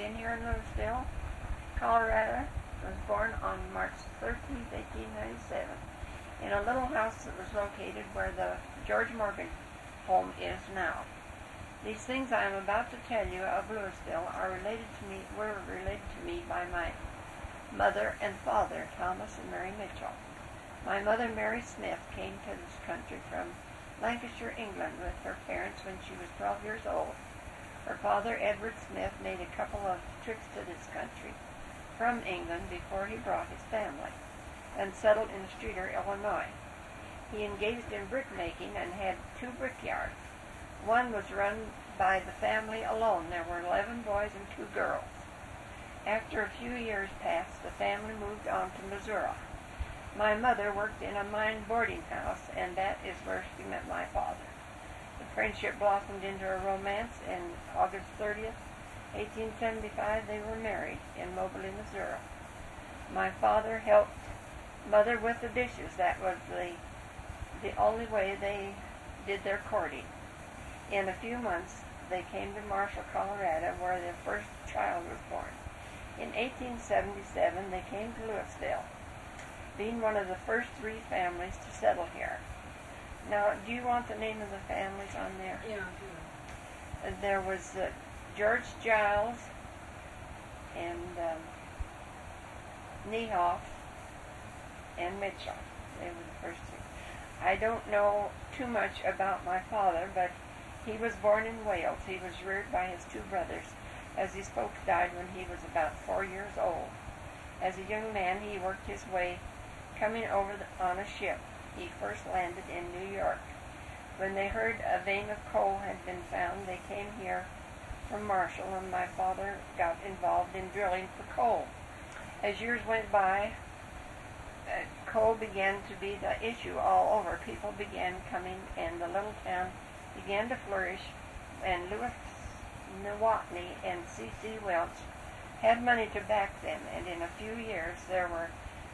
been here in Louisville, Colorado. Was born on March 13, 1897, in a little house that was located where the George Morgan home is now. These things I am about to tell you of Louisville are related to me were related to me by my mother and father, Thomas and Mary Mitchell. My mother, Mary Smith, came to this country from Lancashire, England, with her parents when she was 12 years old. Her father, Edward Smith, made a couple of trips to this country from England before he brought his family and settled in Streator, Illinois. He engaged in brickmaking and had two brickyards. One was run by the family alone. There were 11 boys and two girls. After a few years passed, the family moved on to Missouri. My mother worked in a mine boarding house, and that is where she met my father. Friendship blossomed into a romance, and August 30th, 1875, they were married in Moberly, Missouri. My father helped mother with the dishes. That was the the only way they did their courting. In a few months, they came to Marshall, Colorado, where their first child was born. In 1877, they came to Louisville being one of the first three families to settle here. Now, do you want the name of the families on there? Yeah, I Uh, There was uh, George Giles and um, Niehoff and Mitchell. They were the first two. I don't know too much about my father, but he was born in Wales. He was reared by his two brothers, as his folks died when he was about four years old. As a young man, he worked his way coming over the, on a ship. He first landed in New York. When they heard a vein of coal had been found, they came here from Marshall, and my father got involved in drilling for coal. As years went by, uh, coal began to be the issue all over. People began coming, and the little town began to flourish. And Louis Nawatny and C.C. Welch had money to back them, and in a few years there were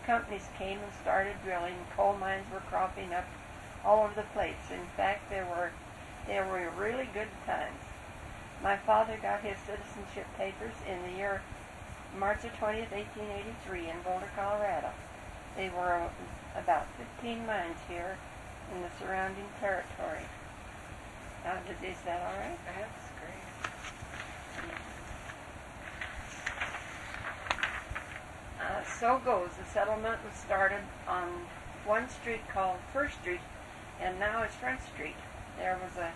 companies came and started drilling. Coal mines were cropping up all over the place. In fact, there were there were really good times. My father got his citizenship papers in the year March the 20th, 1883 in Boulder, Colorado. They were uh, about 15 mines here in the surrounding territory. Now, is that all right? That's great. Uh, so goes. The settlement was started on one street called First Street, and now it's Front Street. There was a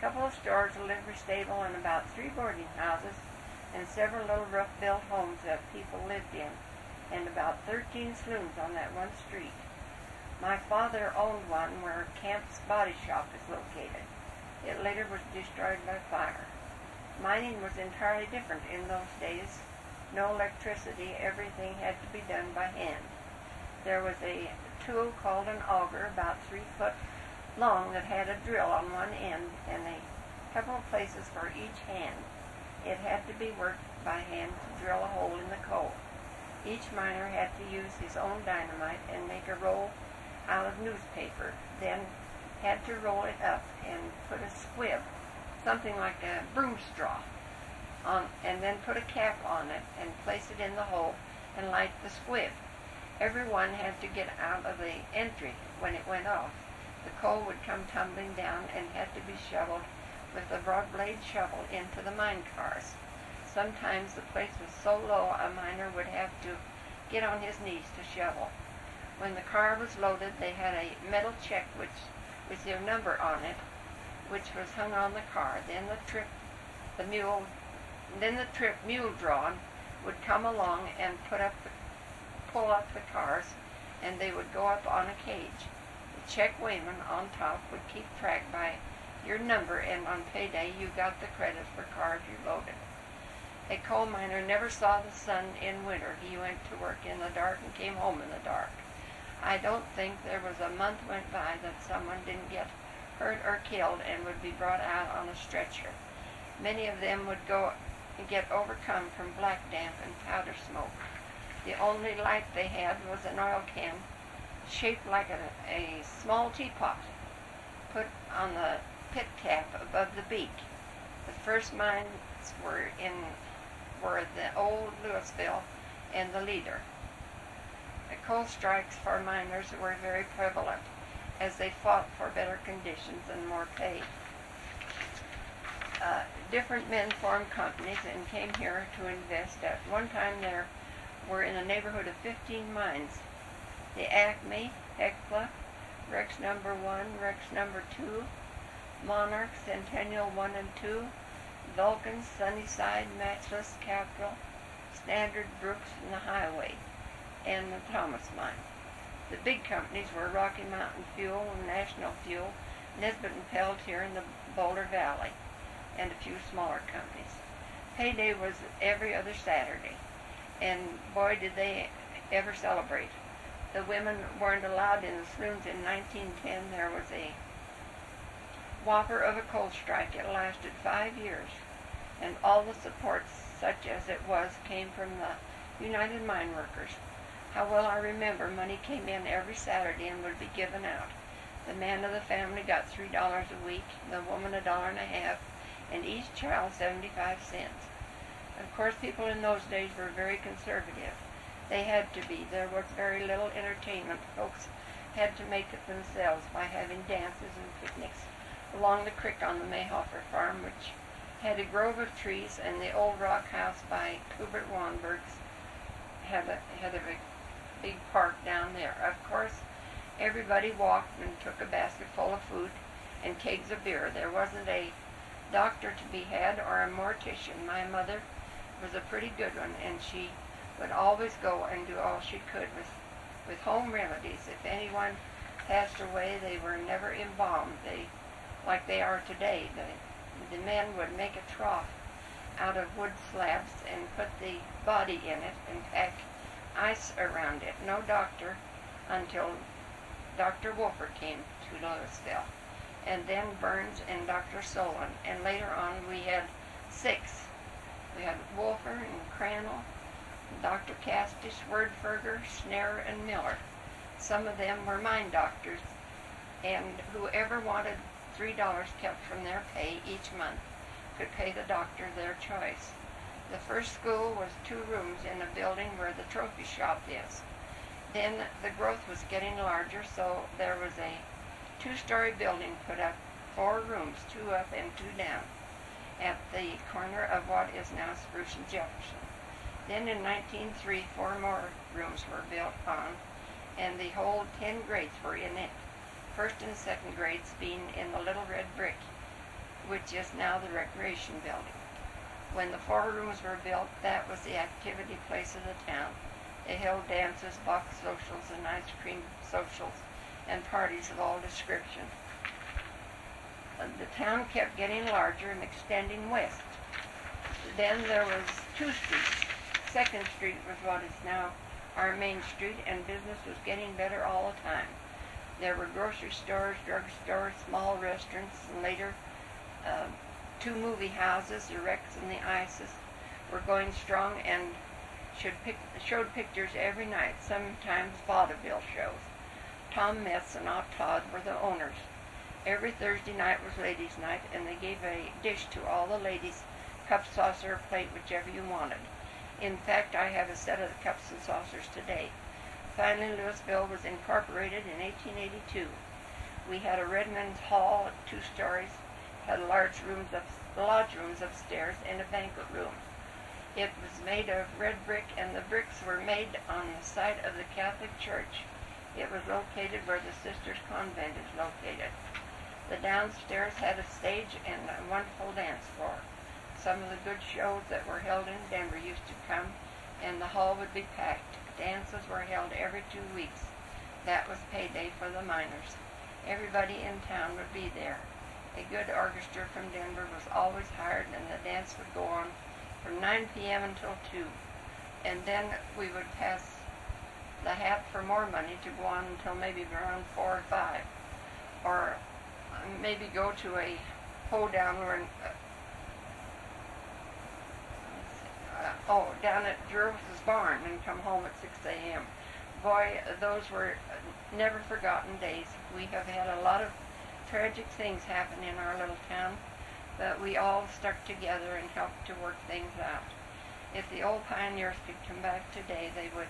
couple of stores, a livery stable, and about three boarding houses, and several little rough-built homes that people lived in, and about 13 saloons on that one street. My father owned one where Camp's Body Shop is located. It later was destroyed by fire. Mining was entirely different in those days no electricity, everything had to be done by hand. There was a tool called an auger about three foot long that had a drill on one end and a couple of places for each hand. It had to be worked by hand to drill a hole in the coal. Each miner had to use his own dynamite and make a roll out of newspaper, then had to roll it up and put a squib, something like a broom straw, on, and then put a cap on it and place it in the hole and light the squib. Everyone had to get out of the entry when it went off. The coal would come tumbling down and had to be shoveled with a broad blade shovel into the mine cars. Sometimes the place was so low a miner would have to get on his knees to shovel. When the car was loaded, they had a metal check which with their number on it, which was hung on the car. Then the trip, the mule then the trip mule drawn would come along and put up the, pull up the cars and they would go up on a cage. The check weighman on top would keep track by your number and on payday you got the credit for cars you loaded. A coal miner never saw the sun in winter. He went to work in the dark and came home in the dark. I don't think there was a month went by that someone didn't get hurt or killed and would be brought out on a stretcher. Many of them would go and get overcome from black damp and powder smoke. The only light they had was an oil can shaped like a, a small teapot put on the pit cap above the beak. The first mines were in were the old Louisville and the leader. The coal strikes for miners were very prevalent as they fought for better conditions and more pay. Uh, different men formed companies and came here to invest. At one time, there were in a neighborhood of 15 mines. The Acme, Hecla, Rex number 1, Rex number 2, Monarch, Centennial 1 and 2, Vulcan, Sunnyside, Matchless, Capital, Standard, Brooks, and the Highway, and the Thomas Mine. The big companies were Rocky Mountain Fuel and National Fuel, Nisbet and Peltier in the Boulder Valley, and a few smaller companies. Payday was every other Saturday, and boy did they ever celebrate. The women weren't allowed in the saloons in 1910. There was a whopper of a coal strike. It lasted five years, and all the support, such as it was, came from the United Mine Workers. How well I remember money came in every Saturday and would be given out. The man of the family got three dollars a week, the woman a dollar and a half, and each child seventy-five cents. Of course, people in those days were very conservative. They had to be. There was very little entertainment. Folks had to make it themselves by having dances and picnics along the creek on the Mayhoffer farm, which had a grove of trees, and the old rock house by Hubert Wanberg's had a, had a big, big park down there. Of course, everybody walked and took a basket full of food and kegs of beer. There wasn't a doctor to be had or a mortician. My mother was a pretty good one, and she would always go and do all she could with, with home remedies. If anyone passed away, they were never embalmed. They like they are today. The, the men would make a trough out of wood slabs and put the body in it and pack ice around it. No doctor until Dr. Wolfer came to Louisville. And then Burns and Dr. Solon. And later on we had six. We had Wolfer and Crannell, Dr. Castish, Wordferger, Snare, and Miller. Some of them were mine doctors. And whoever wanted three dollars kept from their pay each month could pay the doctor their choice. The first school was two rooms in a building where the trophy shop is. Then the growth was getting larger, so there was a two-story building put up, four rooms, two up and two down, at the corner of what is now Spruce and Jefferson. Then in 1903, four more rooms were built on, and the whole ten grades were in it first and second grades being in the Little Red Brick, which is now the recreation building. When the four rooms were built, that was the activity place of the town. They held dances, box socials, and ice cream socials, and parties of all description. Uh, The town kept getting larger and extending west. Then there was two streets. Second Street was what is now our main street, and business was getting better all the time. There were grocery stores, drug stores, small restaurants, and later uh, two movie houses, the Rex and the Isis, were going strong and should pic- showed pictures every night, sometimes vaudeville shows. Tom Metz and Ott Todd were the owners. Every Thursday night was ladies' night, and they gave a dish to all the ladies, cup, saucer, plate, whichever you wanted. In fact, I have a set of the cups and saucers today. Finally, Louisville was incorporated in 1882. We had a Red Men's Hall, two stories, had large rooms up, lodge rooms upstairs, and a banquet room. It was made of red brick, and the bricks were made on the site of the Catholic Church. It was located where the Sisters Convent is located. The downstairs had a stage and a wonderful dance floor. Some of the good shows that were held in Denver used to come, and the hall would be packed. Dances were held every two weeks. That was payday for the miners. Everybody in town would be there. A good orchestra from Denver was always hired, and the dance would go on from 9 p.m. until 2. And then we would pass the hat for more money to go on until maybe around 4 or 5. Or maybe go to a hoedown where, uh, oh, down at Jervis's barn and come home at 6 a.m. Boy, those were never forgotten days. We have had a lot of tragic things happen in our little town, but we all stuck together and helped to work things out. If the old pioneers could come back today, they would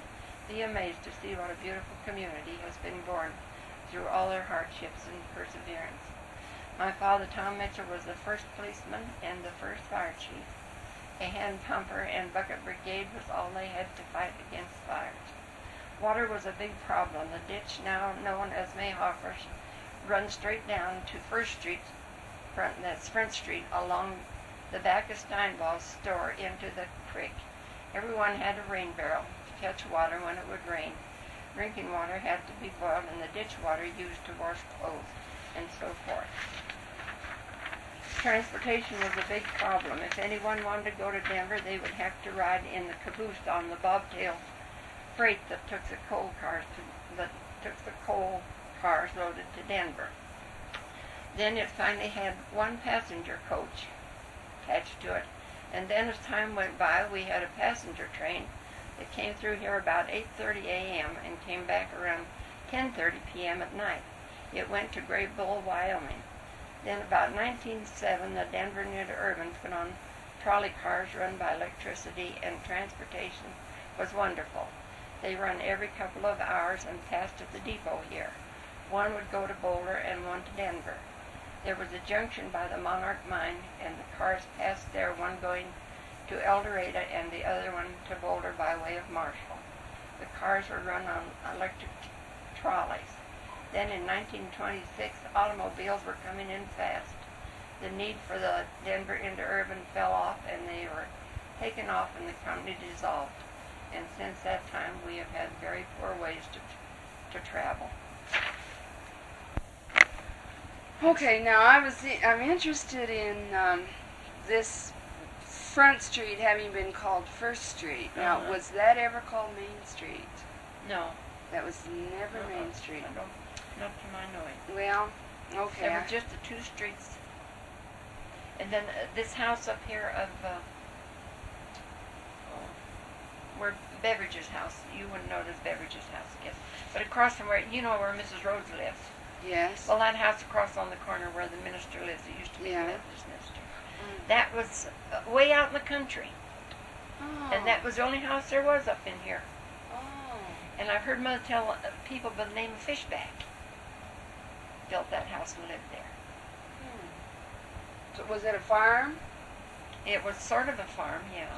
be amazed to see what a beautiful community has been born through all their hardships and perseverance. My father, Tom Mitchell, was the first policeman and the first fire chief. A hand pumper and bucket brigade was all they had to fight against fires. Water was a big problem. The ditch, now known as Mayhoffers, runs straight down to First Street, front, that's Front Street, along the back of Steinbaugh's store into the creek. Everyone had a rain barrel catch water when it would rain. Drinking water had to be boiled and the ditch water used to wash clothes and so forth. Transportation was a big problem. If anyone wanted to go to Denver, they would have to ride in the caboose on the bobtail freight that took the coal cars to, that took the coal cars loaded to Denver. Then it finally had one passenger coach attached to it. And then as time went by, we had a passenger train that came through here about 8:30 a.m. and came back around 10:30 p.m. at night. It went to Greybull, Wyoming. Then about 1907, the Denver Interurban put on trolley cars run by electricity and transportation was wonderful. They run every couple of hours and passed at the depot here. One would go to Boulder and one to Denver. There was a junction by the Monarch mine and the cars passed there, one going to Eldorado and the other one to Boulder by way of Marshall. The cars were run on electric trolleys. Then in 1926, automobiles were coming in fast. The need for the Denver Interurban fell off and they were taken off and the company dissolved. And since that time, we have had very poor ways to, to travel. Okay, now I was I'm interested in um, this Front Street having been called First Street. Now, Uh-huh. was that ever called Main Street? No, That was never Uh-uh. Main Street. I don't, not to my knowing. Well, okay. There were just the two streets. And then uh, this house up here of, uh, oh, where Beveridge's house, you wouldn't know it as Beveridge's house, I guess. But across from where, you know where Mrs. Rhodes lives. yes. Well, that house across on the corner where the minister lives, it used to be Yeah. the Methodist minister. That was way out in the country. Oh. And that was the only house there was up in here. Oh. And I've heard Mother tell uh, people by the name of Fishback built that house and lived there. Hmm. So was it a farm? It was sort of a farm, yeah.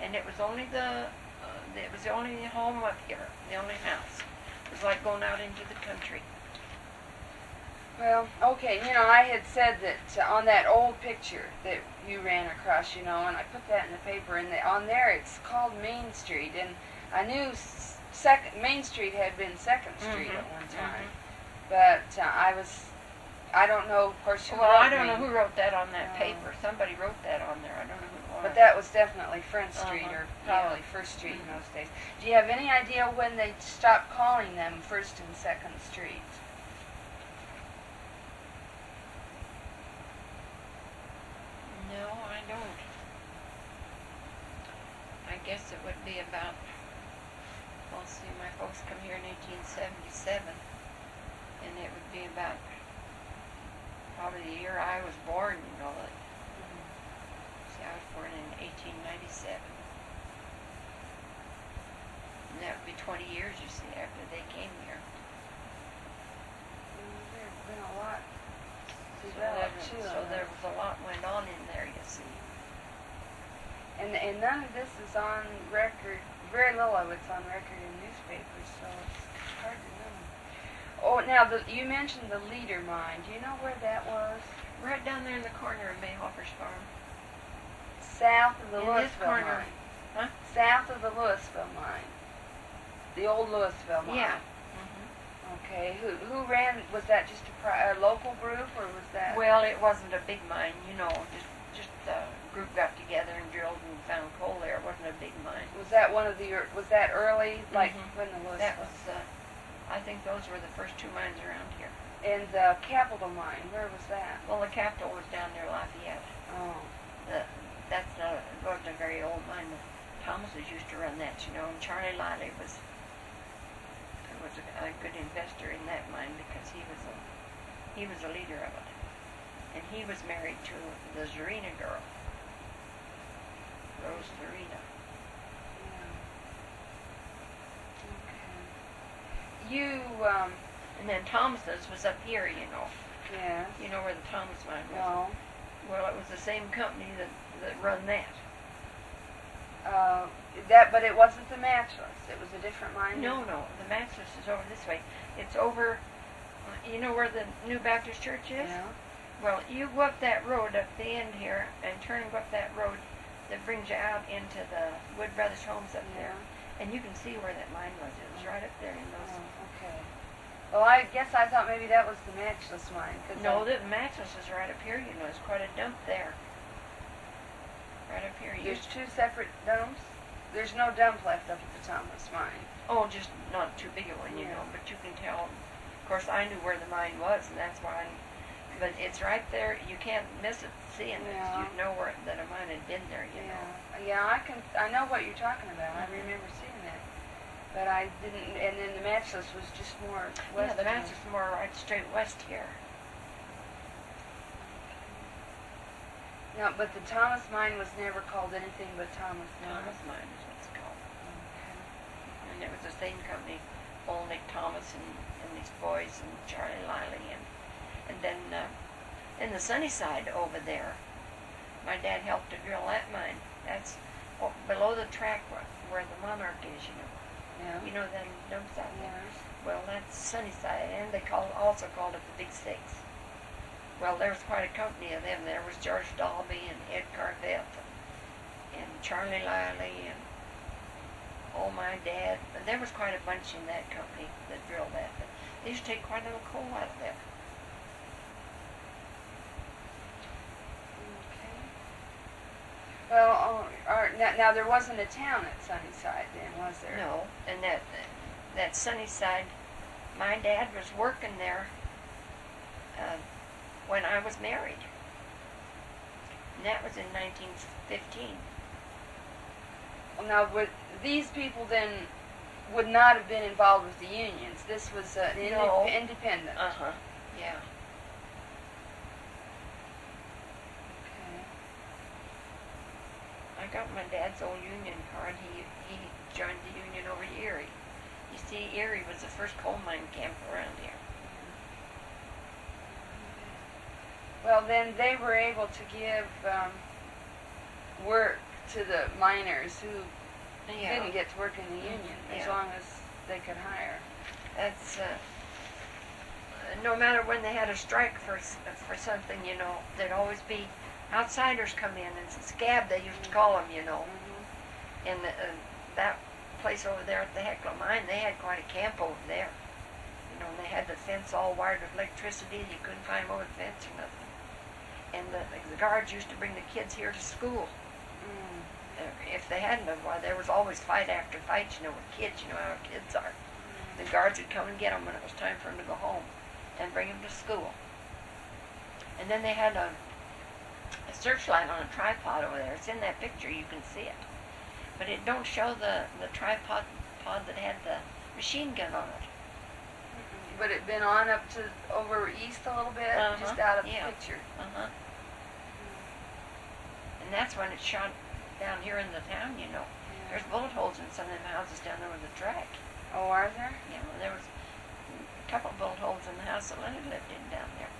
and it was only the uh, it was the only home up here, the only house. It was like going out into the country. Well, okay, you know, I had said that uh, on that old picture that you ran across, you know, and I put that in the paper, and the, on there it's called Main Street, and I knew second Main Street had been Second Street Mhm, at one time, but uh, I was, I don't know, of course, who Well, wrote I don't know who wrote that on that No. paper. Somebody wrote that on there. I don't know who it was. But that was definitely Front Street, Uh-huh, or yeah. probably First Street in Mhm. those days. Do you have any idea when they stopped calling them First and Second Street? No, I don't. I guess it would be about. Well, see, my folks come here in 1877, and it would be about probably the year I was born. You know, like, see, I was born in 1897, and that would be 20 years, you see, after they came here. Mm, There's been a lot developed there, too. so there was a lot went on in there, you see. And and none of this is on record. Very little of it's on record in newspapers, so it's hard to know. Oh, now the, you mentioned the leader mine. Do you know where that was? Right down there in the corner of Mayhoffer's farm. South of the In Louisville corner. mine. Huh? South of the Louisville mine. The old Louisville mine. Yeah. Okay. Who who ran? Was that just a, pri- a local group, or was that? Well, it wasn't a big mine, you know. Just just a group got together and drilled and found coal there. It wasn't a big mine. was that one of the? ear- Was that early, like Mhm. when the Louisville? That was. Uh, I think those were the first two mines around here. And the Capitol mine. Where was that? Well, the capital was down near Lafayette. Oh. The, that's not. It wasn't a very old mine. The Thomases used to run that, you know. And Charlie Liley was was a, a good investor in that mine because he was a he was a leader of it, and he was married to the Zarina girl, Rose Zarina. Yeah. Okay. You, um, And then Thomas's was up here, you know. yes. You know where the Thomas mine was? No. Well, it was the same company that, that run that. Uh, that, but it wasn't the matchless. It was a different mine. No, no, the matchless is over this way. It's over, uh, you know where the New Baptist Church is? Yeah. Well, you go up that road up the end here and turn and go up that road that brings you out into the Wood Brothers homes up there. And you can see where that mine was. It was right up there in those. Oh, okay. Well, I guess I thought maybe that was the matchless mine. Cause No, I, the matchless is right up here, you know. it's quite a dump there. Right up here. You, there's two separate dumps. There's no dump left up at the Thomas mine. oh, just not too big a one, you Yeah. know. But you can tell. Of course, I knew where the mine was, and that's why. I, but it's right there. You can't miss it seeing it. You'd know where that a mine had been there, you know. Yeah. Yeah, I can. I know what you're talking about. I Mhm. remember seeing that. But I didn't. And then the matchless was just more west. Yeah, the of match is more right straight west here. No, but the Thomas mine was never called anything but Thomas mine. Thomas Mine is what it's called. Okay. And it was the same company, old Nick Thomas and, and these boys and Charlie Liley and and then uh, in the sunny side over there, my dad helped to drill that mine. That's oh, below the track where, where the Monarch is, you know. Yeah. You know them dumps out there. Yes. Well, that's Sunnyside, and they call also called it the Big Six. Well, there was quite a company of them. There was George Dalby and Ed Carvette and, and Charlie Liley and oh my dad. And there was quite a bunch in that company that drilled that. But they used to take quite a little coal out of there. Okay. Well, oh, or, now, now there wasn't a town at Sunnyside then, was there? No, and that that Sunnyside, my dad was working there uh, when I was married. And that was in 1915. Well, now would these people then would not have been involved with the unions? This was uh, an No. independent. Uh huh. Yeah. Okay. I got my dad's old union card. He he joined the union over Erie. You see, Erie was the first coal mine camp around here. Well, then they were able to give um, work to the miners who Yeah. didn't get to work in the union as long as they could hire. That's uh, no matter when they had a strike for for something, you know, there'd always be outsiders come in and scab they used to call them, you know. Mm-hmm. And the, uh, that place over there at the Hecla mine, they had quite a camp over there. You know, and they had the fence all wired with electricity. You couldn't climb over the fence or nothing. And the, the guards used to bring the kids here to school. Mm. Uh, if they hadn't why, there was always fight after fight, you know, with kids. You know how kids are. The guards would come and get them when it was time for them to go home and bring them to school. And then they had a, a searchlight on a tripod over there. It's in that picture. You can see it. But it don't show the, the tripod pod that had the machine gun on it. But it been on up to over east a little bit, Uh-huh, just out of yeah. the picture. Uh-huh. And that's when it shot down here in the town, you know. There's bullet holes in some of them houses down there with the track. Oh, are there? Yeah, know, there was a couple of bullet holes in the house that Leonard lived in down there.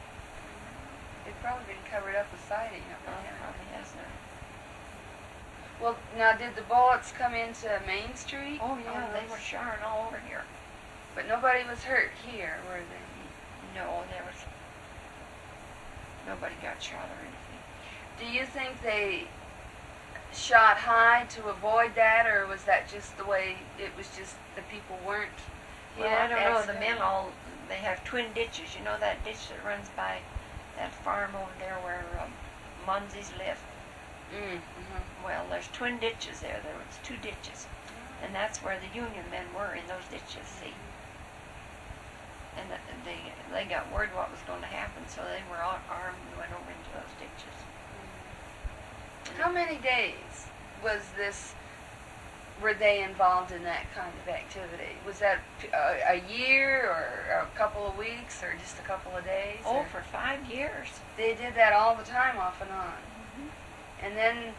They've probably been covered up with siding up Oh, there. probably has now. Well, now did the bullets come into Main Street? Oh yeah, On they were showering all over here. But nobody was hurt here, were they? No, there was nobody got shot or anything. Do you think they shot high to avoid that, or was that just the way it was? Just the people weren't. Well, I don't know. The men all they have twin ditches. You know that ditch that runs by that farm over there where um, Munsies live. Mm, mhm. Well, there's twin ditches there. There was two ditches, and that's where the Union men were in those ditches. See, and the, they they got word what was going to happen, so they were all armed and went over into those ditches. How many days was this? Were they involved in that kind of activity? Was that a, a year, or a couple of weeks, or just a couple of days? Oh, or- for five years. they did that all the time, off and on. Mm-hmm. And then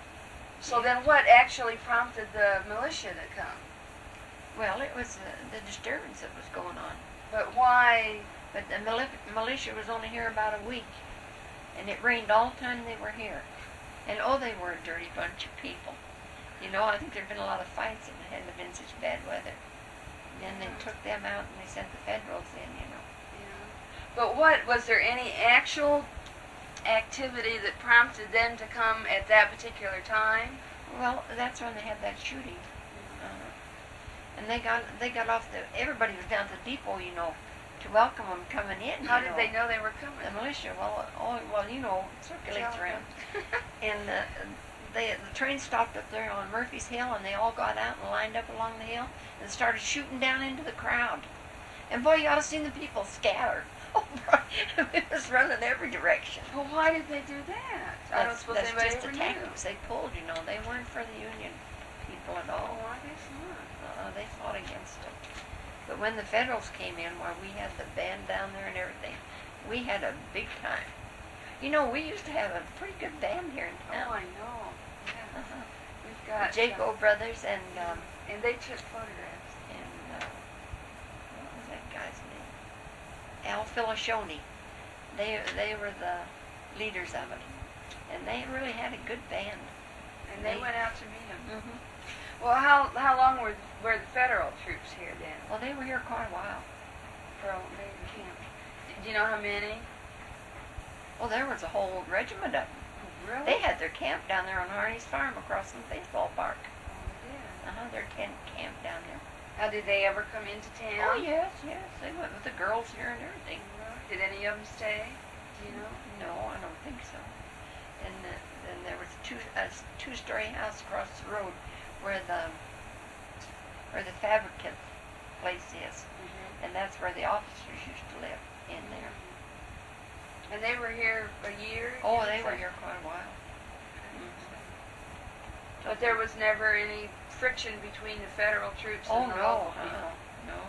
So then what actually prompted the militia to come? Well, it was the, the disturbance that was going on. But why? But the mili- militia was only here about a week, and it rained all the time they were here. And oh, they were a dirty bunch of people. You know, I think there'd been a lot of fights, and it hadn't been such bad weather. And then they took them out, and they sent the Federals in. You know. But what was there any actual activity that prompted them to come at that particular time? Well, that's when they had that shooting. Uh, and they got they got off the. Everybody was down at the depot, you know, to welcome them coming in. How did know. they know they were coming? The militia. Well, oh, well, you know, circulates Tell around. And uh, they, the train stopped up there on Murphy's Hill, and they all got out and lined up along the hill and started shooting down into the crowd. And boy, you ought to seen the people scatter. Oh, it was running every direction. well, why did they do that? I don't That's, suppose that's anybody just the ever tactics they pulled, you know. They weren't for the Union people at all. Oh, I guess not. Uh, they fought against it. But when the Federals came in, where we had the band down there and everything, we had a big time. You know, we used to have a pretty good band here in town. Oh. I know. Yeah. Uh-huh. We've got The Jaco brothers and um, uh, and they took photographs. and uh, what was that guy's name? Al Filashoni. They they were the leaders of it, and they really had a good band. And they They- went out to meet him. Mm-hmm. Well, how how long were were the federal troops here then? Well, they were here quite a while. For they were camp. Do you know how many? Well, there was a whole regiment of them. Really? They had their camp down there on Harney's Farm across from the baseball park. Oh, did. Uh-huh, their tent camp down there. How did they ever come into town? Oh, yes, yes. They went with the girls here and everything. Did any of them stay? Do you know? No, I don't think so. And uh, then there was two a s- two-story house across the road where the where the fabricant place is, Mm-hmm. and that's where the officers used to live in there. And they were here a year? Oh, they were here quite a while. But there was never any friction between the federal troops Oh and the no, local people. no,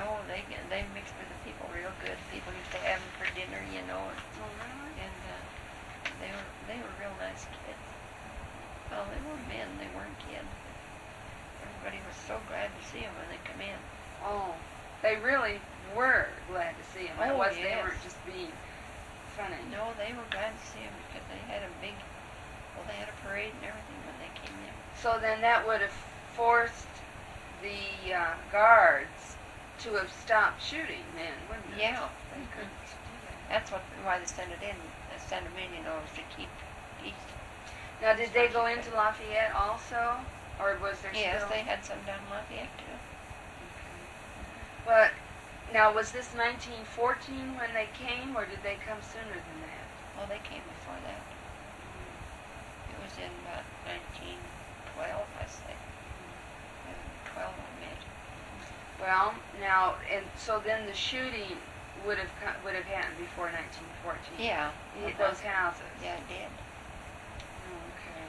no. They they mixed with the people real good. People used to have them for dinner, you know, and, Oh, really? and uh, they were they were real nice kids. Well, they were men. They weren't kids. Everybody was so glad to see them when they come in. Oh, they really were glad to see it Oh, was they yes. weren't just being funny. No, they were glad to see them because they had a big, well, they had a parade and everything when they came in. So then that would have forced the uh, guards to have stopped shooting then, wouldn't it? Yeah, They couldn't that's what why they sent it in. They sent them in, you know, to keep peace. Now, did they go into Lafayette also, or was there Yes, still? they had some down in Lafayette too. But now, was this 1914 when they came, or did they come sooner than that? Well, they came before that. It was in about 1912, I say. Uh, 12 I met. Well, now, and so then the shooting would have would have happened before 1914. Yeah. Those houses. Yeah, it did. Oh, okay.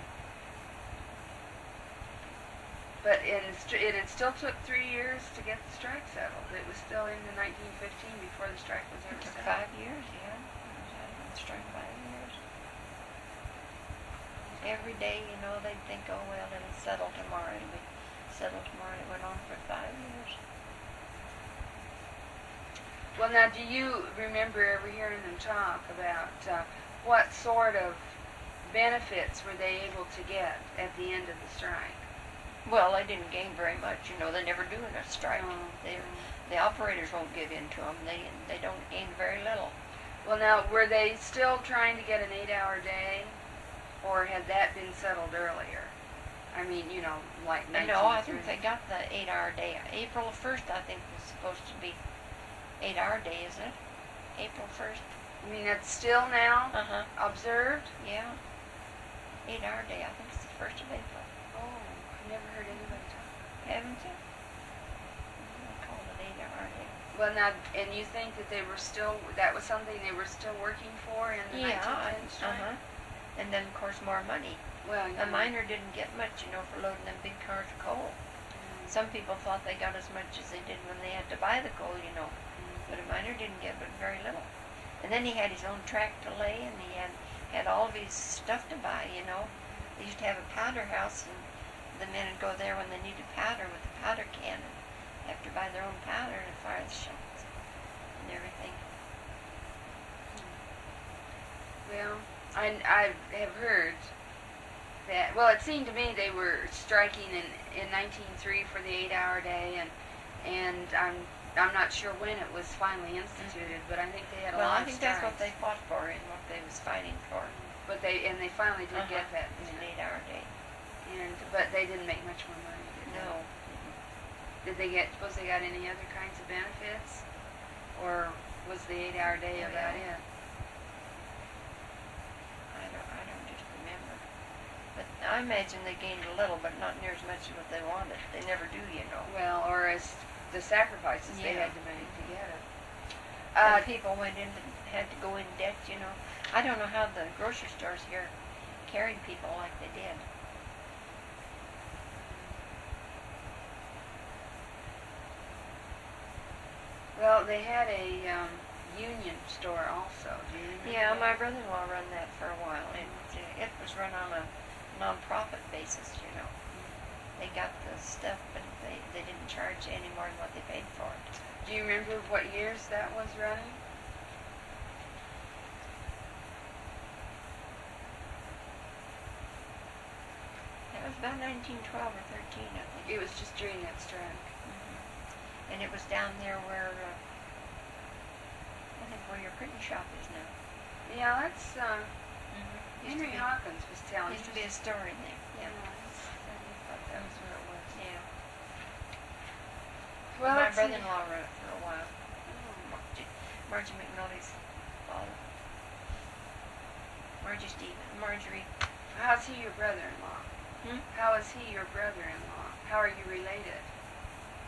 But it, st- it had still took three years to get the strike settled. It was still into 1915 before the strike was It ever took settled. five years, yeah. Strike five years. Every day, you know, they'd think, oh, well, it'll settle tomorrow. It'll be settled tomorrow. It went on for five years. Well, now, do you remember ever hearing them talk about uh, what sort of benefits were they able to get at the end of the strike? Well, they didn't gain very much. You know, they never do in a strike. Oh, They, the operators won't give in to them. They, they don't gain very little. Well, now, were they still trying to get an eight-hour day, or had that been settled earlier? I mean, you know, like Uh, 19 No, I think they got the eight-hour day. April 1st, I think, was supposed to be eight-hour day, isn't it? April 1st? I mean, it's still now Uh-huh. observed. Yeah. Eight-hour day. I think it's the 1st of April. Oh, I never heard anybody talk. Haven't you? They called it eight-hour day. Well, now, and you think that they were still that was something they were still working for in the Yeah. 1910 strike? Uh-huh. And then, of course, more money. Well, A miner didn't get much, you know, for loading them big cars of coal. Mm, Some people thought they got as much as they did when they had to buy the coal, you know. mm. But a miner didn't get but very little. And then he had his own track to lay, and he had had all of his stuff to buy, you know. They used to have a powder house, and the men would go there when they needed powder with the powder can. And have to buy their own powder to fire the shots and everything. Well, I, I have heard that. Well, it seemed to me they were striking in in 1903 for the eight-hour day, and and I'm I'm not sure when it was finally mm-hmm. instituted, but I think they had a Well, lot I think that's what they fought for and what they was fighting for. But they and they finally did uh-huh. get that, It you an know, eight-hour day. and but they didn't make much more money. Did they? Did they get? Suppose they got any other kinds of benefits, or was the eight-hour day about Well, it? I don't, I don't just remember. But I imagine they gained a little, but not near as much as what they wanted. They never do, you know. Well, or as the sacrifices they Yeah. had to make to get it. Uh, Uh, people went in had to go in debt, you know. I don't know how the grocery stores here carried people like they did. Well, they had a um, union store also. Do you remember? Yeah, that? my brother-in-law ran that for a while. It, it was run on a non-profit basis, you know. They got the stuff, but they, they didn't charge any more than what they paid for it. Do you remember what years that was running? It was about 1912 or 13, I think. It was just during that strike. And it was down there where, uh, I think where your printing shop is now. Yeah, that's uh, Mm-hmm. Henry Hawkins was telling. Used to be a store in there. Yeah, Yeah. that was where it was. Yeah. Well, my brother-in-law it for a while. Oh. Margie, Margie McNally's father. Margie Stephen. Marjorie. How's he your brother-in-law? Hmm? How is he your brother-in-law? How are you related?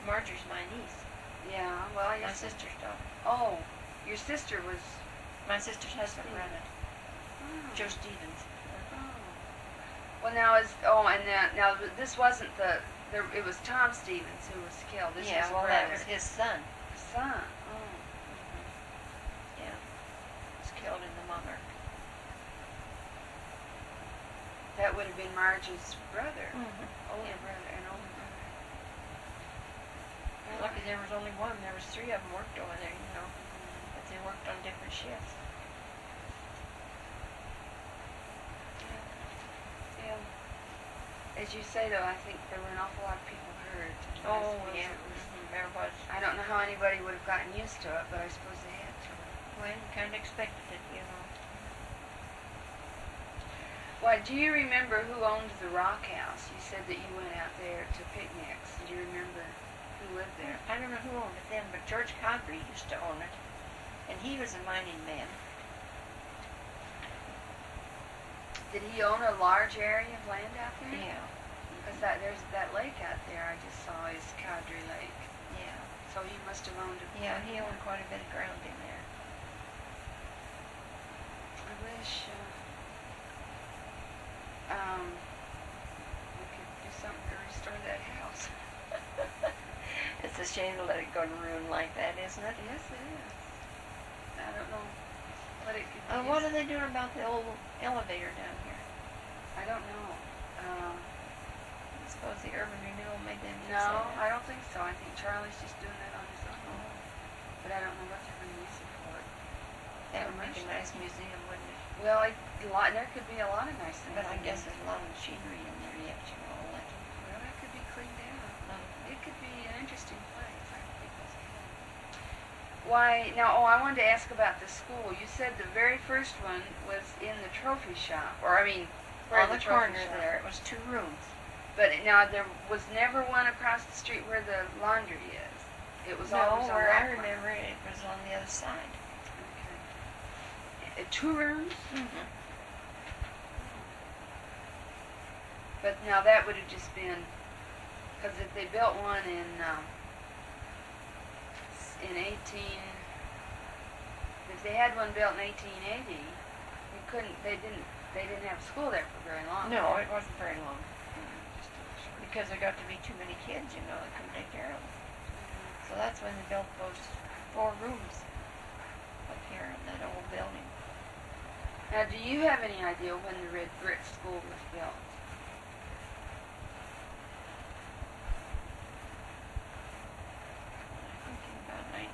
Marjorie's my niece. Yeah, well, I My sister's daughter. Oh, your sister was. My sister's husband ran it. Oh. Joe Stevens. Oh. Well, now is oh, and now, now this wasn't the there. It was Tom Stevens who was killed. This yeah, was well, brother. that was his son. son. Oh. Yeah. Was killed in the Monarch. That would have been Marge's brother, Mm-hmm. older Yeah. brother, an older brother. Lucky there was only one. There was three of them worked over there, you know. But they worked on different shifts. Yeah. As you say, though, I think there were an awful lot of people hurt. Oh, yeah. mhm, There was. I don't know how anybody would have gotten used to it, but I suppose they had to. Well, you kind of expected it, you know. Why, do you remember who owned the Rock House? You said that you went out there to picnics. Do you remember who lived there? I don't know who owned it then, but George Codbury used to own it. And he was a mining man. Did he own a large area of land out there? Yeah. Because that there's that lake out there I just saw is Cadre Lake. Yeah. So he must have owned it. Yeah, he owned quite a bit of ground in there. I wish uh, um, we could do something to restore that house. It's a shame to let it go to ruin like that, isn't it? Yes, it is. I don't know what it could be. Uh, what are they doing about the old elevator down here? I don't know. Um, I suppose the urban renewal made them no, that. I don't think so. I think Charlie's just doing that on his own. But I don't know what they're going to use it for. That would make a nice museum, wouldn't it? Well, it, a lot, there could be a lot of nice things. But I guess there's a lot of machinery in there yet, you know. Like, Well, that could be cleaned out. It could be an interesting place. I think that's. Why, now, oh, I wanted to ask about the school. You said the very first one was in the trophy shop, or I mean, where on the, the corner shop. there, it was two rooms. But now there was never one across the street where the laundry is. It was no, always on where I remember it, it was on the other side. Okay. Uh, two rooms, Mm-hmm. but now that would have just been because if they built one in um, in eighteen, if they had one built in eighteen eighty, you couldn't. They didn't. They didn't have school there for very long. No, it wasn't very long. Because there got to be too many kids, you know, they couldn't take care of them. So that's when they built those four rooms up here in that old building. Now, do you have any idea when the Red Brick School was built? I'd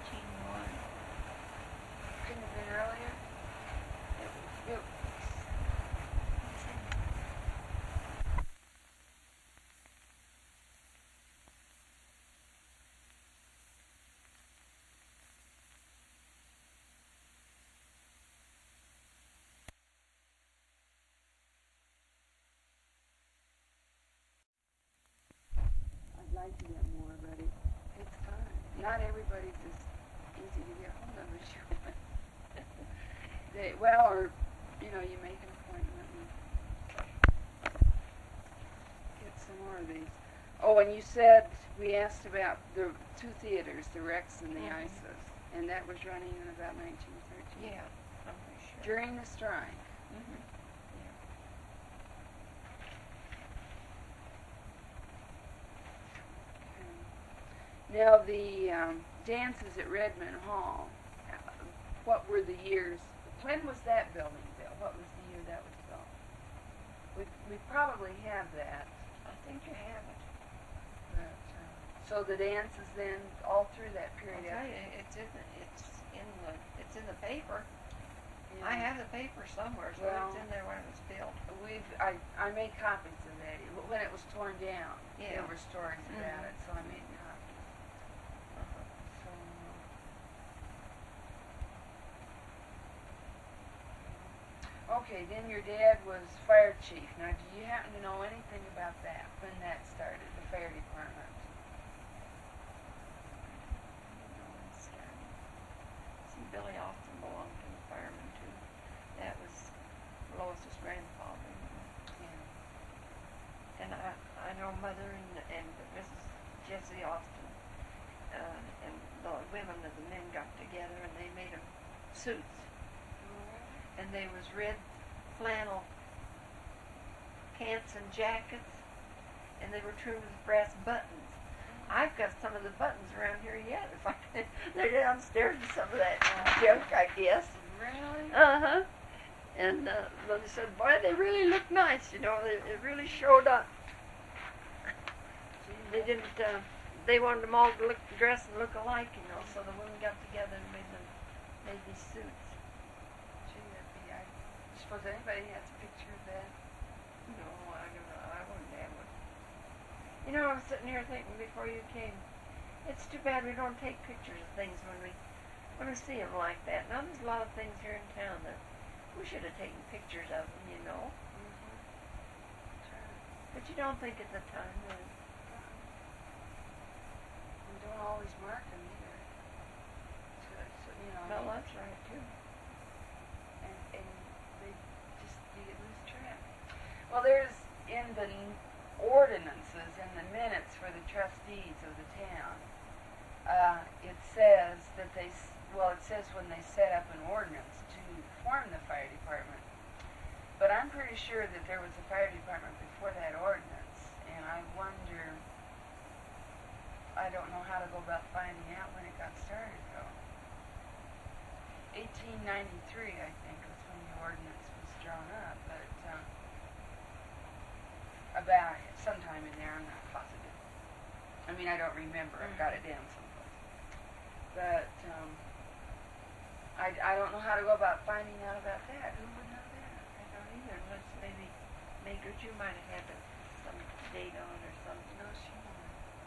earlier. Like to get more ready. It's fine. Not everybody's They, well, or, you know, you make an appointment and get some more of these. Oh, and you said, we asked about the two theaters, the Rex and the Mhm. Isis, and that was running in about nineteen thirteen. Yeah, I'm pretty sure. During the strike. Mhm. Now, the um, dances at Red Men's Hall, uh, what were the years? When was that building built? What was the year that was built? We, we probably have that. I think you have it. But, uh, so the dances then all through that period. I'll tell you, it's in the, it's in the, it's in the paper. Yeah. I have the paper somewhere, so Well- it's in there when it was built. We've, I, I made copies of that when it was torn down. Yeah. There were stories about Mhm. it, so I made copies. Uh-huh. So, uh, okay, then your dad was fire chief. Now, do you happen to know anything about that? When that started, the fire department? See, Billy Austin belonged to the firemen too. That was Lois's grandfather. Yeah. And I, I know Mother and, and Mrs. Jessie Austin, uh, and the women of the men got together and they made them suits. And they was red flannel pants and jackets, and they were trimmed with brass buttons. I've got some of the buttons around here yet. If I can, they're downstairs in some of that junk, I guess. Really? Uh huh. And uh, they said, boy, they really look nice. You know, they, it really showed up. They didn't. Uh, they wanted them all to look, dress and look alike. You know, so the women got together and made them made these suits. Gee, that'd be, I suppose anybody has a picture of that. No, I don't know. I wouldn't have one. You know, I was sitting here thinking before you came. It's too bad we don't take pictures of things when we when we see them like that. Now there's a lot of things here in town that we should have taken pictures of them. You know, Mm-hmm. but you don't think at the time. That, We don't always mark them either. So, so you know, well, that's right too. and, and they just you get lose track. Well, there's in the ordinances in the minutes for the trustees of the town. Uh, it says that they well, it says when they set up an ordinance to form the fire department. But I'm pretty sure that there was a fire department before that ordinance, and I wonder. I don't know how to go about finding out when it got started, though. 1893, I think, was when the ordinance was drawn up, about it, sometime in there, I'm not positive. I mean, I don't remember. I've got it down someplace. But um, I, I don't know how to go about finding out about that. Who would know that? I don't either, unless maybe Margaret, you might have had some date on or something. No, she won't.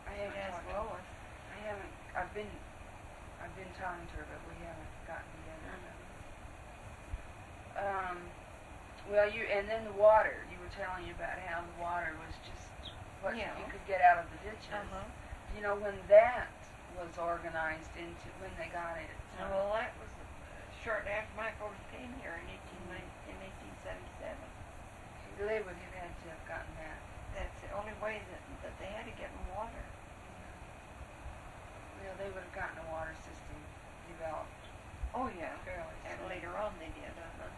I haven't. to- Lois. I haven't. I've been. I've been talking to her, but we haven't gotten together. Um. Well, you and then the water. You were telling me about how the water was just what Yeah. you could get out of the ditches. Uh-huh. You know when that was organized into when they got it. uh, Well, that was shortly after Michael came here in eighteen in eighteen seventy-seven. they would have had to have gotten that. That's the only way that, that they had to get them water. Well, they would have gotten a water system developed Oh, yeah. fairly And soon. later on they did, uh-huh.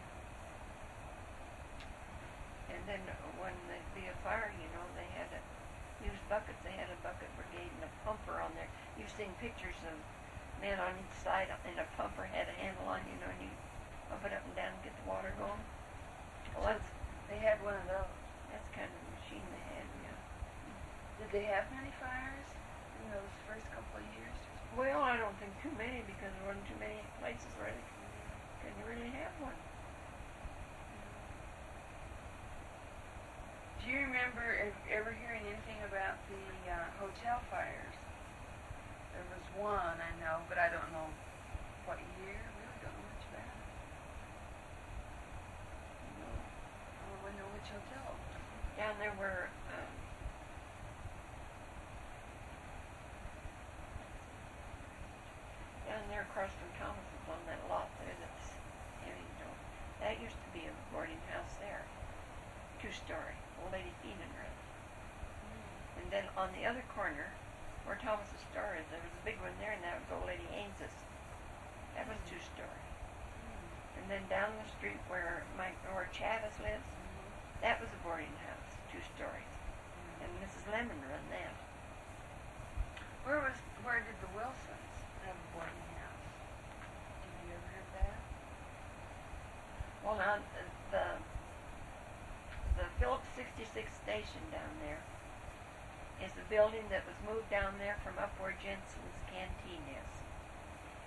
And then when there'd be a fire, you know, they had to use buckets. They had a bucket brigade and a pumper on there. You've seen pictures of men on each side and a pumper had a handle on, you know, and you pump it up and down and get the water going. Well, that's, They had one of those. that's kind of the machine they had, yeah. Did they have many fires in those first couple of years? Well, I don't think too many because there wasn't too many places where they could really have one. do you remember ever hearing anything about the uh, hotel fires? There was one, I know, but I don't know what year. really don't know much about it. I don't know which hotel. Yeah, there were. Um, down there across from is on that lot there that's. That used to be a boarding house there. Two story. Old lady Feenan run. And then on the other corner, where Thomas's store is, there was a big one there, and that was old lady Ains's. That was two-story. And then down the street where my where Chavis lives, that was a boarding house, two stories. And Mrs. Lemon run that. Where was where did the Wilsons have a boarding house? Did you ever hear that? Well, now Sixty-six Station down there is the building that was moved down there from up where Jensen's canteen is.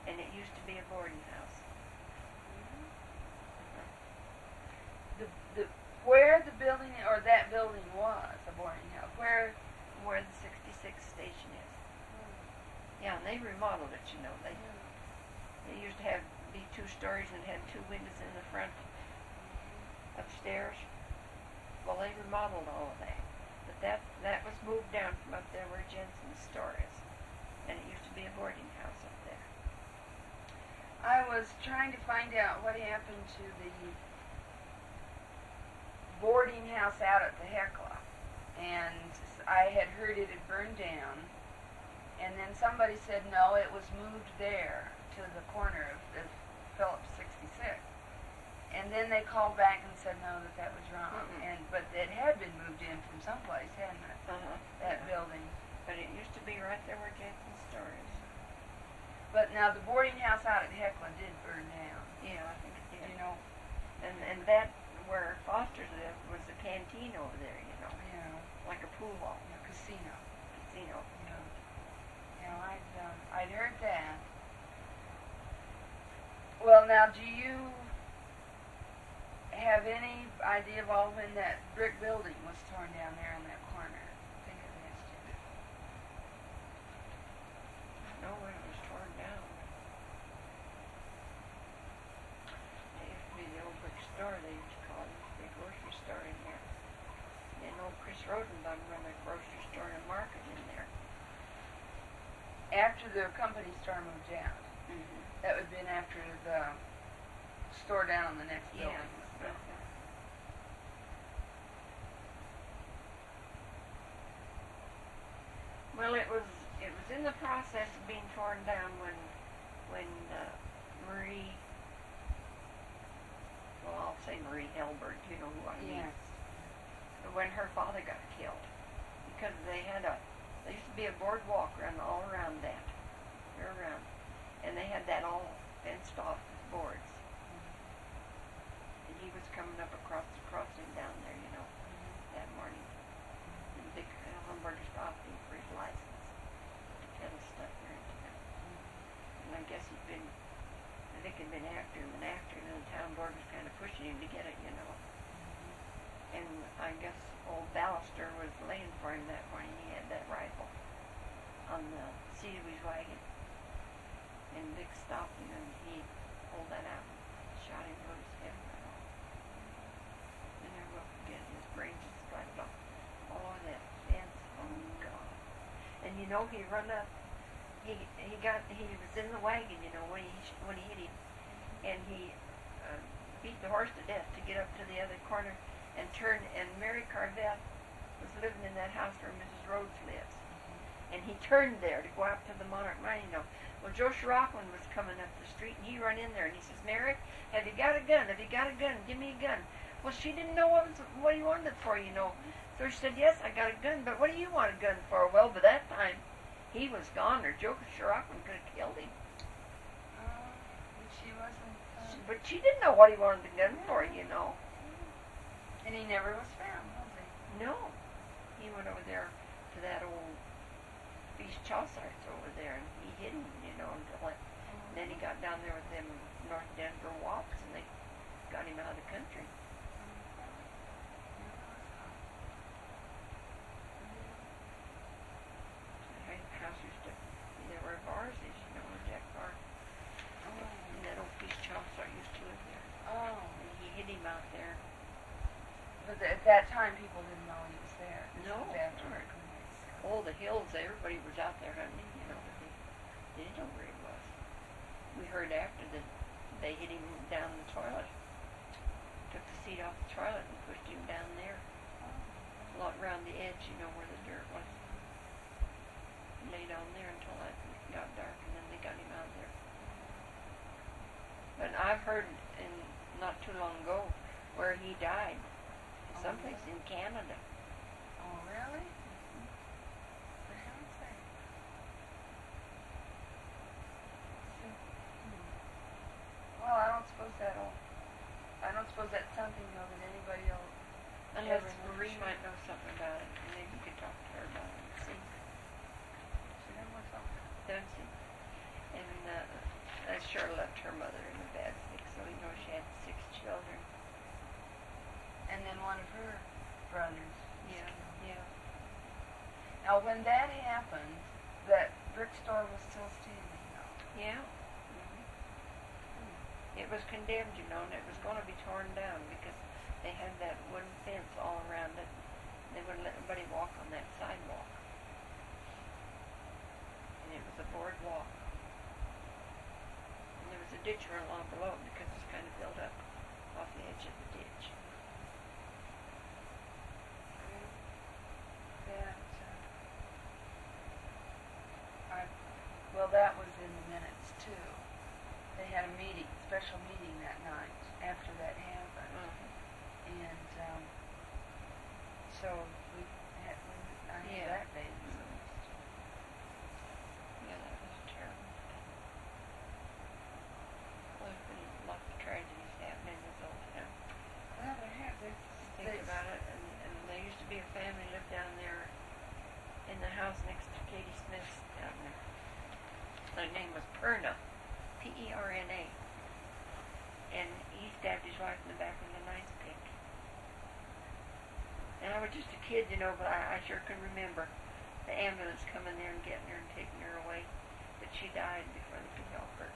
And it used to be a boarding house. Mm-hmm. The, the, where the building, or that building was a boarding house, where where the sixty-six Station is. Mm. Yeah, and they remodeled it, you know. They, mm. they used to have be two stories and had two windows in the front mm-hmm. upstairs. Well, they remodeled all of that, but that that was moved down from up there where Jensen's store is, and it used to be a boarding house up there. I was trying to find out what happened to the boarding house out at the Hecla, and I had heard it had burned down, and then somebody said no, it was moved there to the corner of, of Phillips 66. And then they called back and said no, that that was wrong, Mm-mm. and but it had been moved in from someplace, hadn't it? Uh-huh. That building. But it used to be right there where Jensen's store is. But now the boarding house out at Hecla did burn down. Yeah, I think it did. you know? And and that where Foster's lived was a canteen over there. You know, Yeah. like a pool hall, Yeah, casino. casino. Yeah. Yeah, I'd, um, I'd heard that. Well, now, do you have any idea of all when that brick building was torn down there on that corner? I think it has to. No, when it was torn down. It used to be the old brick store, they used to call it, used to be a grocery store in there. And old Chris Rodenbaum run a grocery store and a market in there. After the company store moved out. Mm-hmm. That would have been after the store down on the next Yeah. building was built. Well, it was, it was in the process of being torn down when, when, uh, Marie, well, I'll say Marie Helberg, you know who I mean. Yes. when her father got killed because they had a there used to be a boardwalk run all around that around and they had that all fenced off with boards and he was coming up across the crossing down there you know that morning and Vic Stopped him for his license to peddle stuff there and I guess he'd been Vic had been after him and after him and the town board was kind of pushing him to get it you know and I guess old Ballister was laying for him that morning. He had that rifle on the seat of his wagon. And Vic stopped him and he pulled that out and shot him his head right off. And never will forget his brains just splattered off all over that fence. Oh God. And you know he run up he he got he was in the wagon, you know, when he when he hit him and he uh, beat the horse to death to get up to the other corner and turned, and Mary Carvel was living in that house where Mrs. Rhodes lives. And he turned there to go out to the Monarch Mine, you know. Well, Joe Schrockman was coming up the street, and he run in there, and he says, Mary, have you got a gun? Have you got a gun? Give me a gun. Well, she didn't know what, was, what he wanted for, you know. So she said, yes, I got a gun, but what do you want a gun for? Well, by that time, he was gone, or Joe Schrockman could have killed him. Uh, but she wasn't. Uh, But she didn't know what he wanted the gun for, you know. and he never was found, was he? No. He went over there to that old Beast Chaucer's over there and he hid him, you know, until it, and then he got down there with them North Denver Wops and they got him out of the country. The house used to be there where Bars is, you know, where Jack Bar and that old Beast Chaucer used to live there. Oh. And he hid him out there. But th- at that time, people didn't know he was there. No, was after right. the Oh, the hills, everybody was out there hunting, you know, but they, they didn't know where he was. We heard after that they hit him down the toilet. took the seat off the toilet and pushed him down there, oh. lot around the edge, you know, where the dirt was. Laid on there until it got dark, and then they got him out there. But I've heard in not too long ago where he died, Oh, someplace in Canada. Oh, really? Sake. Hmm. Well, I don't suppose that'll. I don't suppose that's something though that anybody else. Unless Marie might know something about it, and maybe you could talk to her about it and see. She never was on. Don't see. And uh, I sure left her mother in a bad fix, so you know she had six children. And then one of her brothers. Yeah, yeah. Now, when that happened, that brick store was still standing though. Yeah. Mhm. It was condemned, you know, and it was going to be torn down because they had that wooden fence all around it. They wouldn't let anybody walk on that sidewalk. And it was a board walk. And there was a ditch run along below it because it's kind of built up off the edge of the ditch. That. Uh, I. Well, that was in the minutes too. They had a meeting, special meeting that night after that happened. Mhm. And um, so we had, we, I had Yeah. that day. Yeah, that was terrible. Well, there's been lots of tragedies happening in this old town. Well, there have. They, Think they, about it, and, and there used to be a family lived down there in the house next to Katie Smith's down there. Their name was Perna, P-E-R-N-A. And he stabbed his wife in the back with a knife pick. And I was just a kid, you know, but I, I sure can remember the ambulance coming there and getting her and taking her away. But she died before they could help her.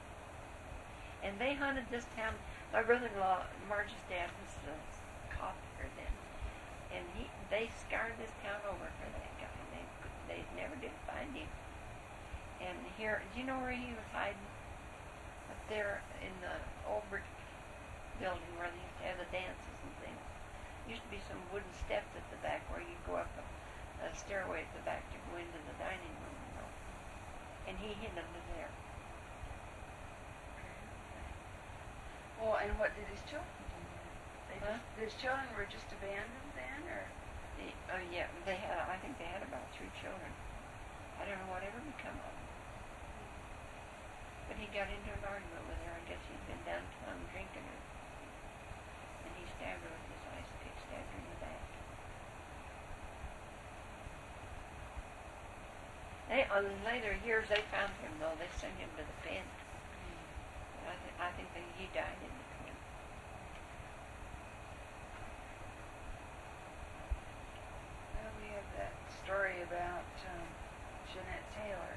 And they hunted this town. My brother-in-law, Marge's dad, was a cop here then, and he they scoured this town over for that guy. And they they never did find him. And here, do you know where he was hiding? Up there in the old brick building where they used to have the dances. Used to be some wooden steps at the back where you'd go up a, a stairway at the back to go into the dining room. You know. And he hid under there. well, and what did his children do? They Huh? just, his children were just abandoned then, or? The- Oh yeah, they had. I think they had about three children. I don't know whatever become of them. But he got into an argument with her. I guess he'd been downtown drinking her, and he stabbed her with his ice pick. Stabbed her in the back. In later years, they found him though. They sent him to the pen. I, th- I think that he died in the pen. Well, we have that story about um, Jeanette Taylor,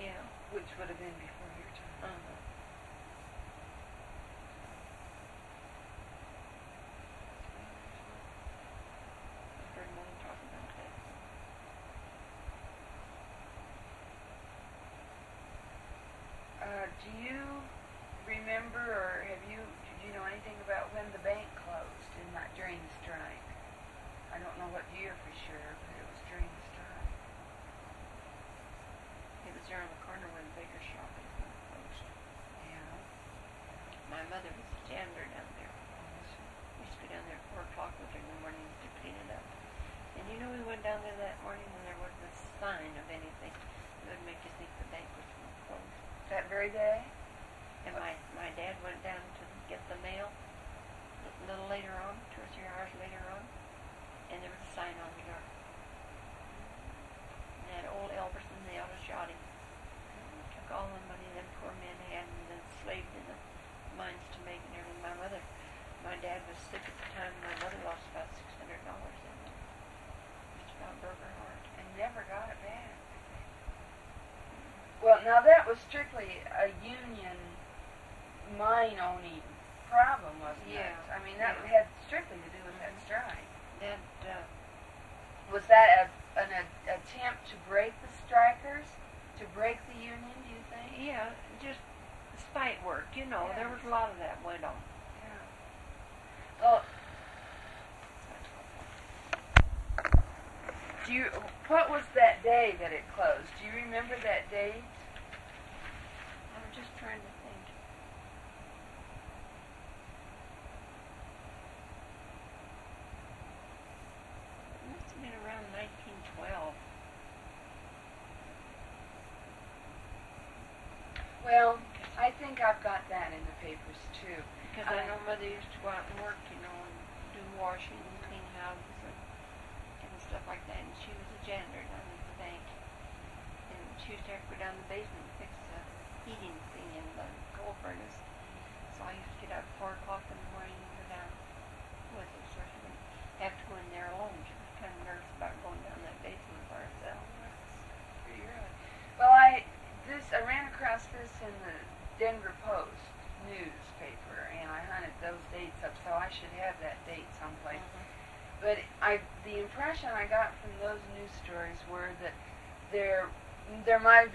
Yeah. which would have been before your time. Uh-huh. I've heard Mom talk about that. Uh, do you remember, or have you, did you know anything about when the bank closed in that during the strike? I don't know what year for sure, but it was during the strike. It was there on the corner where the baker's shop when it closed. Yeah. My mother was a janitor down there. Oh, we used to go down there at four o'clock with her in the morning to clean it up. And you know we went down there that morning and there wasn't a sign of anything that would make you think the bank was closed. That very day? And my, my dad went down to get the mail a little later on, two or three hours later on, and there was a sign on the door. And that old Elverson, they ought to shot him. Took all the money them poor men had and then slaved in the mines to make. And my mother, my dad was sick at the time. My mother lost about six hundred dollars in it. Just about broke heart. And never got it back. Well, now that was strictly a union mine only problem was yeah. nuts. I mean, that yeah. had strictly to do with that strike. And, uh, was that a, an a, attempt to break the strikers, to break the union? Do you think? Yeah, just spite work. You know, there was a lot of that went on. Yeah. Do you, what was that day that it closed? Do you remember that date? I'm just trying to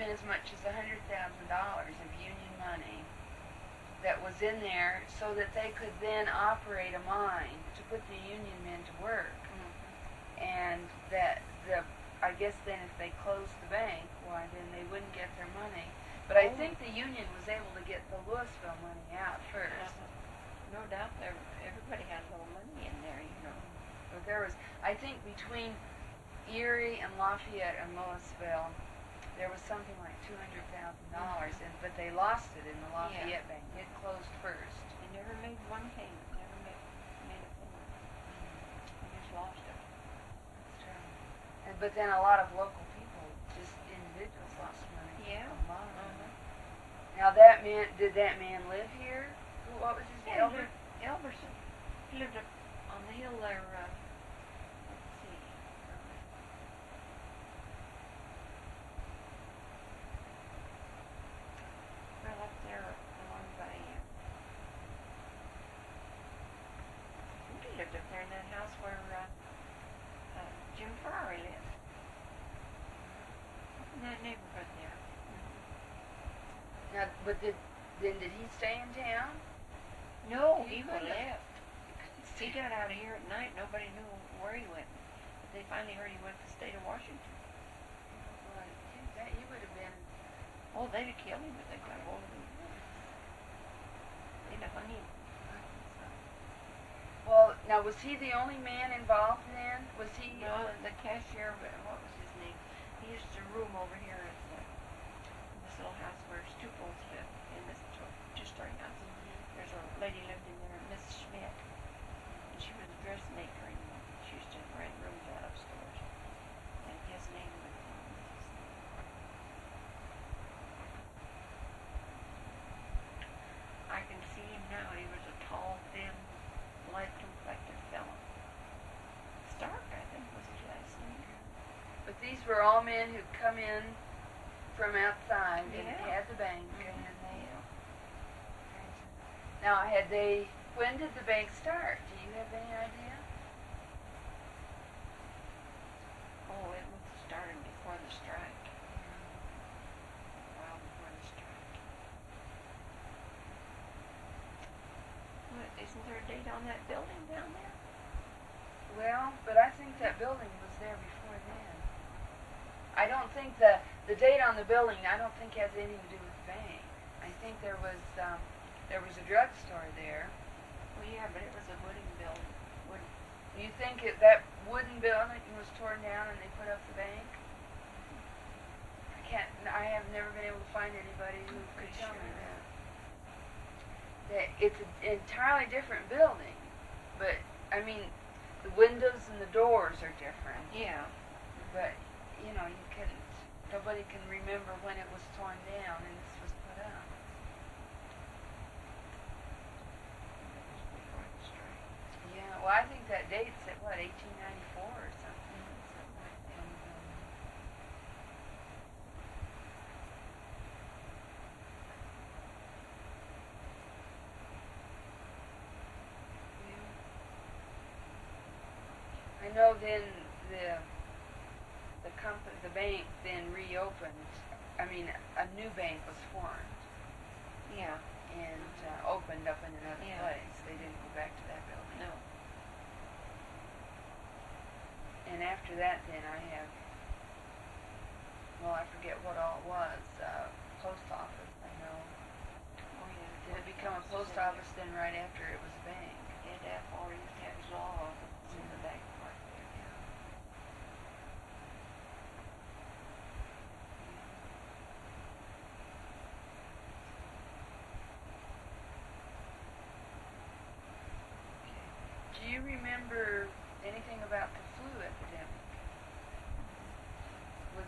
there might have been as much as a hundred thousand dollars of union money that was in there, so that they could then operate a mine to put the union men to work, mm-hmm. and that the, I guess then if they closed the bank, why then they wouldn't get their money. But I Oh. think the union was able to get the Louisville money out first. No doubt there, everybody had a little money in there, you know. But there was, I think, between Erie and Lafayette and Louisville, there was something like two hundred thousand dollars, and but they lost it in the Lafayette bank. It closed first. They never made one payment, never made, made a payment. They just lost it. And but then a lot of local people, just individuals, lost money. Yeah. A lot of money. Now that man, did that man live here? Who- What was his Yeah, name? Elber, Elberson. He lived up on the hill there, uh, let's see. Well, up there along by, uh, I think he lived up there in that house where, uh, uh, Jim Ferrari lived. Up in that neighborhood there. Now, but did then did he stay in town? No, He he left. He got out of here at night. Nobody knew where he went. They finally heard he went to the state of Washington. Boy, he, that he would have been. Oh, they'd have killed him if they got hold of him. They'd have hung him. Well, now was he the only man involved then? Was he? No, uh, the cashier, what was his name? He used to room over here at the, this little house where Stuples lived, in this two- two-story house. There's a lady lived in there, Mrs. Schmidt. And she was a dressmaker, and she used to rent rooms out upstairs. And his name was, um, I can see him now. He was a tall, thin, light-complected fellow. Stark, I think, was his last name. But these were all men who'd come in from outside and Yeah. had the bank, and they. Now, had they? When did the bank start? Do you have any idea? Oh, it started before the strike. Well, before the strike. What, isn't there a date on that building down there? Well, but I think that building was there before then. I don't think the the date on the building. I don't think has anything to do with the bank. I think there was um, there was a drugstore there. Well, yeah, but it was a wooden building. Wood. Do you think it, that wooden building was torn down and they put up the bank? I can't. I have never been able to find anybody who could Pretty tell me that. That it's an entirely different building, but I mean, the windows and the doors are different. Yeah. But you know, you can. Nobody can remember when it was torn down and this was put up. Yeah. Well, I think that dates at what 1894 or something. Um, I know then the the company, the bank then reopened. I mean, a new bank was formed Yeah. and uh, opened up in another Yeah. place. They didn't go back to that building. No. And after that, then I have well, I forget what all it was. Uh, post office, I know. Oh, yeah. Did it become a post office then right after it was a bank? And that already used to have law office in the back part there. Do you remember anything about the flu epidemic? Was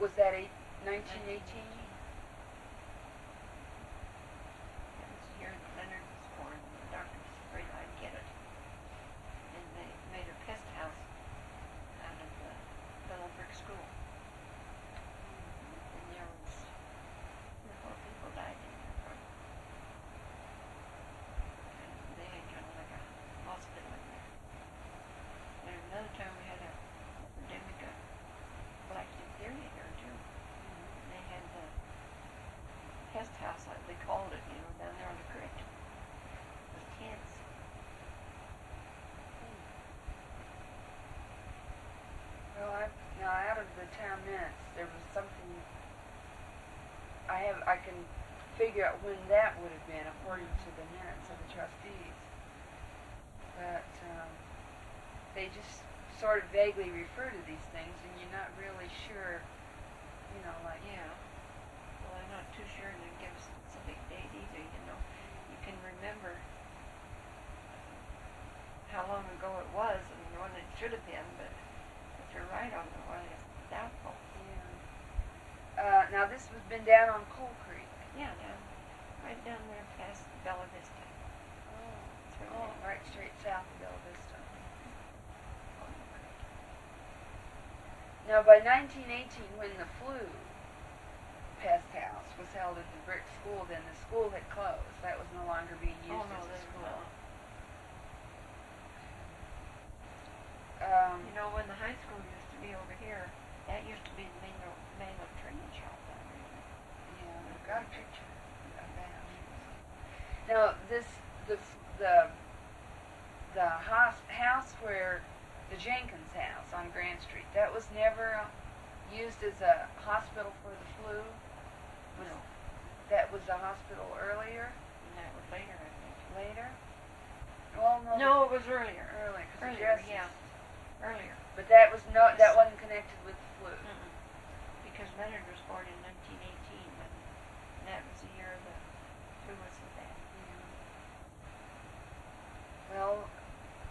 was that eight, 1918? It was here in Leonard was born. The doctor was afraid I'd get it. And they made a pest house out of the little brick school. And there was three or four people died in there from and they had kind of like a hospital in there. And another time we had a epidemic of black diphtheria here too. And they had the pest house, like they called it, you know, down there on the creek. With tents. Well, I, now out of the town minutes, there was something. I have, I can figure out when that would have been according to the minutes of the trustees. But um, they just sort of vaguely refer to these things, and you're not really sure. You know, like Yeah. Well, I'm not too sure they give a specific date either, you know. You can remember how long ago it was and when it should have been, but if you're right on the one, it's doubtful. yeah. Uh, now this has been down on Coal Creek. Yeah, down, right down there past Bella Vista. Oh. Where Oh, right straight south of Bella Vista. on the creek. Now, by 1918, when the flu passed house was held at the brick school, then the school had closed. That was no longer being used Oh, no, as a school. no. Um, You know, when the high school used to be over here, that used to be the main, main training shop yeah, I've got a picture of that. Now, this the the the house, house where the Jenkins house on Grand Street that was never used as a hospital for the flu. No, that was the hospital earlier? and that was later, I think. Later? Well, no. No, it was earlier. Earlier, Earlier, yeah. Earlier. But that was not. That wasn't connected with the flu. Mm-mm. Because Leonard was born in 1918, and that was the year the flu was that? bad. Well,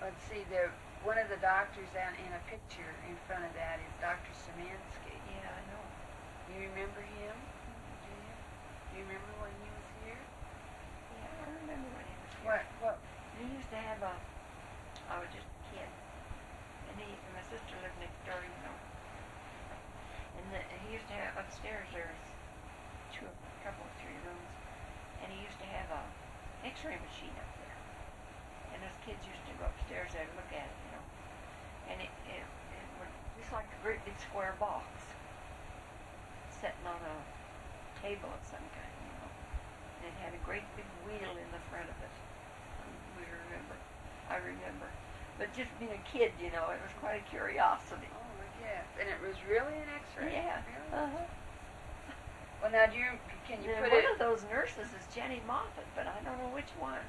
let's see. There, one of the doctors out in a picture in front of that is Dr. Szymanski. Yeah, I know. You remember him? You? Remember when he was here? Yeah, I remember when he was here. What? What? He used to have a. I was just a kid, and he and my sister lived next door, you know. And the, and he used to have upstairs. There's two, a couple of three rooms, and he used to have a X-ray machine up there. And us kids used to go upstairs there and look at it, you know. And it it, it was just like a great big square box, sitting on a table of some kind, you know. And it had a great big wheel in the front of it. We remember. I remember. But just being a kid, you know, it was quite a curiosity. Oh, yes. And it was really an X-ray. Yeah. Really? Uh-huh. Well, now do you? Can you And put one it? of those nurses is Jenny Moffat, but I don't know which one.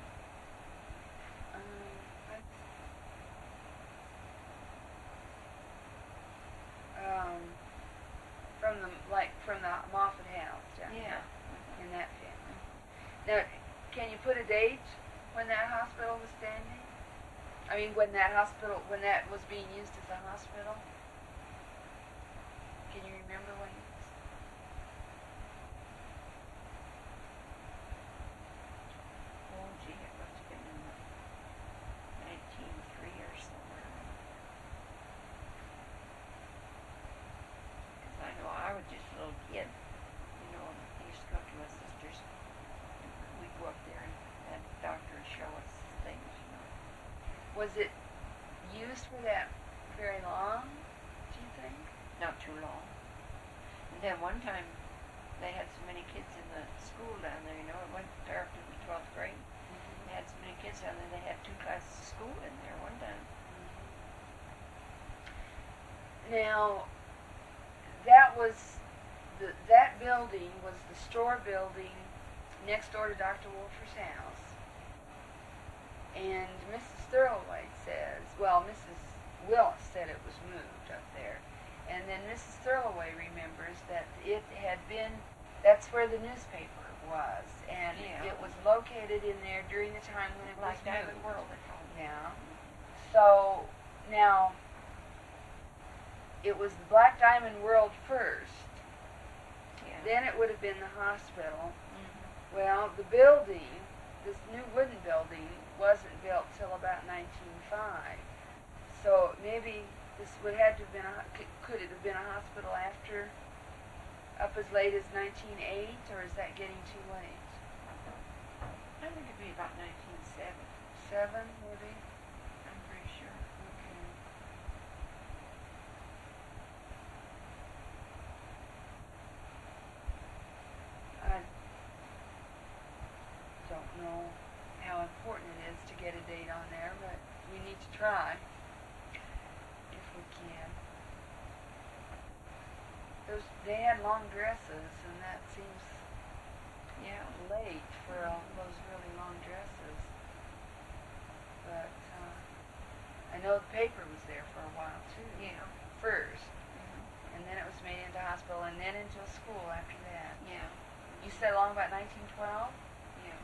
Um, um, from the like from the Moffat house down Yeah. in that family. Now, can you put a date when that hospital was standing? I mean, when that hospital, when that was being used as a hospital? Can you remember when? it was? Oh, gee, it must have been in the 1903 or somewhere. Because I know I was just a little kid, you know, and I used to go to my sister's. and We'd go up there and that doctor would show us things, you know. Was it used for that very long? Do you think? not too long. And then one time, they had so many kids in the school down there, you know, it went up to the 12th grade. Mm-hmm. They had so many kids down there, they had two classes of school in there one time. Mm-hmm. Now, that was the, that building was the store building next door to Dr. Wolfer's house. And Mrs. Thurlway says, well, Mrs. Willis said it was moved up there. And then Mrs. Thurlway remembers that it had been, that's where the newspaper was. And Yeah. it was located in there during the time when it was Like Diamond moved. World, they called it. Yeah. So now it was the Black Diamond World first. Yeah. Then it would have been the hospital. Mhm. Well, the building, this new wooden building, wasn't built till about 1905. So maybe this would have to have been a, could, it have been a hospital after, up as late as 1908, or is that getting too late? I think it'd be about 1907. Seven, maybe. I'm pretty sure. Okay. I don't know how important it is to get a date on there, but we need to try if we can. Those they had long dresses, and that seems Yeah. late for all those really long dresses. But uh, I know the paper was there for a while too. Yeah. First, Mhm. and then it was made into a hospital, and then into a school after that. Yeah. You said along about 1912. Yeah.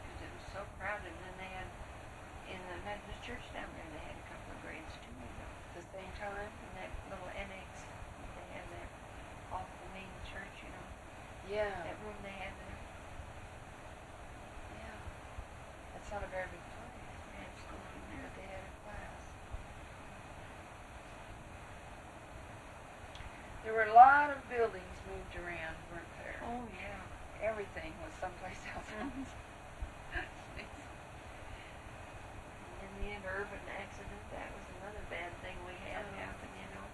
Because it was so crowded, and then they had in the Methodist church down there, they had a couple of grades too. You know, the same time. in that little annex they had there off the main church. You know, Yeah. that room they had there. Yeah. That's not a very big place. They had school in there. But they had a class. There were a lot of buildings moved around, weren't there? Oh yeah. Everything was someplace else. Mhm. And the urban accident, that was another bad thing we had Oh. happen, you know.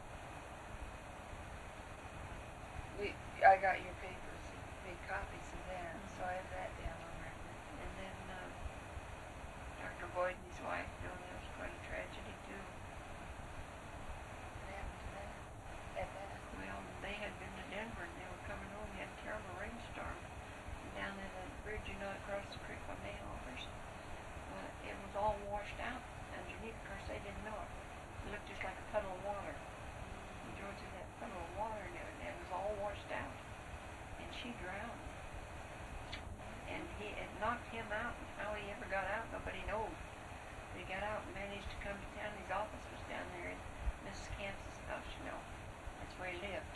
we, I got your papers, made copies of that, so I have that down on record. And then, uh, Dr. Boyd and his wife, you know, that was quite a tragedy too. What happened to that? At that? Well, they had been to Denver and they were coming home, we had a terrible rainstorm. Down in the bridge, you know, across the creek by Mayhoffers, well, it was all washed out underneath, of course, they didn't know it. It looked just like a puddle of water. Drove through that of water and it, was all washed out. And she drowned. And he, it knocked him out, and how he ever got out, nobody knows. But he got out and managed to come to town, his office was down there in Mrs. Kansas house, you know. That's where he lived.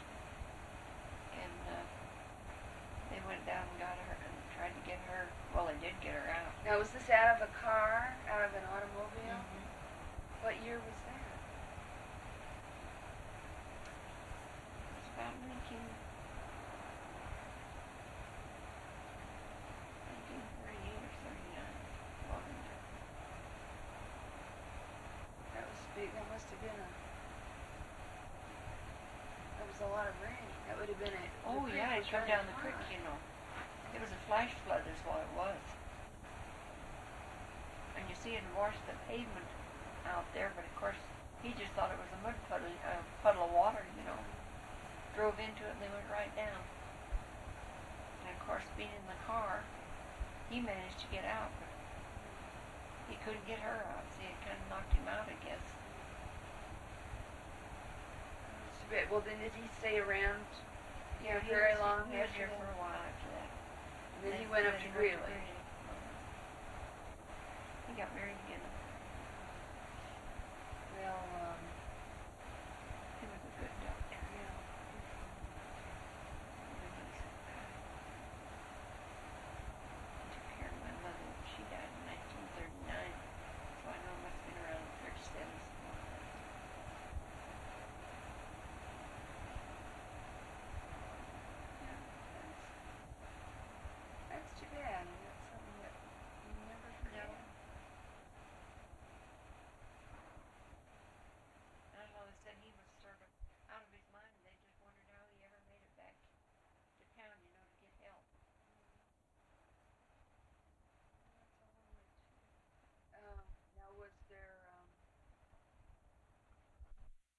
And, uh, they went down and got her and tried to get her, well, they did get her out. Now, was this out of a car, out of an automobile? Mhm. What year was that? It was about nineteen, nineteen thirty-eight or thirty-nine, wasn't? That was big. That must have been a. That was a lot of rain. That would have been a. Oh, yeah, it was come down the creek, you know. It was a flash flood is what it was. And you see it washed the pavement out there, but of course, he just thought it was a mud puddle, a puddle of water, you know. Drove into it and they went right down. And of course, being in the car, he managed to get out, but he couldn't get her out. See, it kind of knocked him out, I guess. It's a bit- Well, then did he stay around? Yeah, he very was, long. He was here for a while after that. And then he went up to. Greeley. He got married